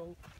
coat